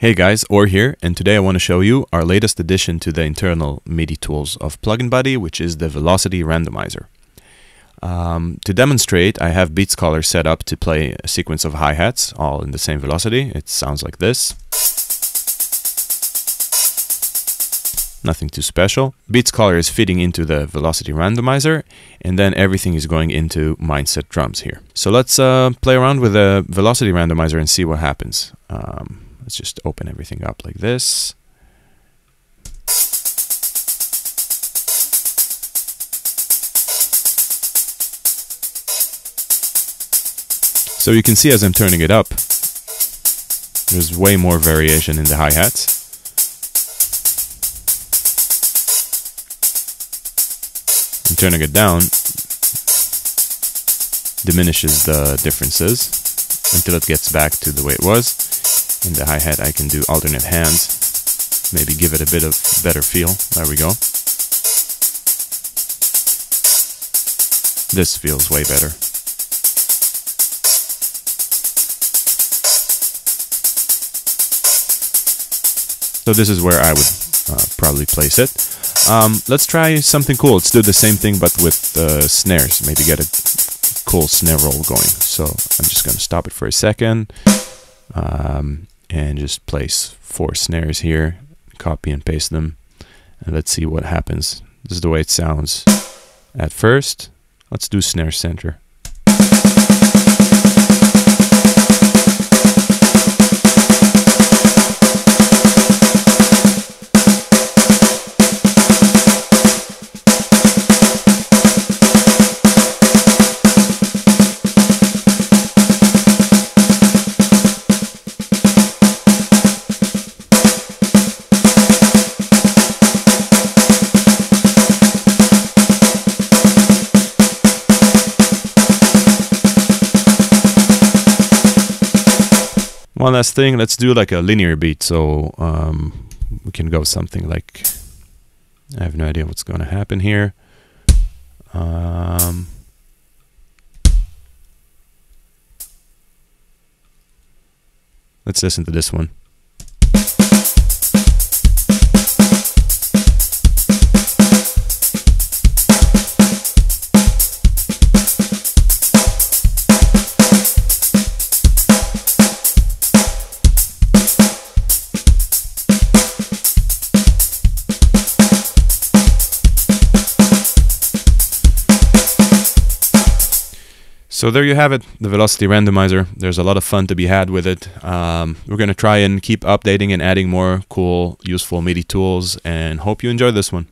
Hey guys, Or here, and today I want to show you our latest addition to the internal MIDI tools of Plugin Buddy, which is the Velocity Randomizer. Um, to demonstrate, I have Beat Scholar set up to play a sequence of hi-hats, all in the same velocity. It sounds like this. Nothing too special. Beat Scholar is feeding into the Velocity Randomizer, and then everything is going into MINDst Drums here. So let's uh, play around with the Velocity Randomizer and see what happens. Um, Let's just open everything up like this. So you can see as I'm turning it up, there's way more variation in the hi-hats. And turning it down diminishes the differences until it gets back to the way it was. In the hi-hat I can do alternate hands, maybe give it a bit of better feel. There we go. This feels way better. So this is where I would uh, probably place it. Um, let's try something cool. Let's do the same thing but with uh, snares. Maybe get a cool snare roll going. So I'm just going to stop it for a second. Um, and just place four snares here, copy and paste them, and let's see what happens. This is the way it sounds at first. Let's do snare center. One last thing, let's do like a linear beat. So um, we can go something like, I have no idea what's going to happen here. Um, let's listen to this one. So there you have it, the Velocity Randomizer. There's a lot of fun to be had with it. Um, we're going to try and keep updating and adding more cool, useful MIDI tools and hope you enjoy this one.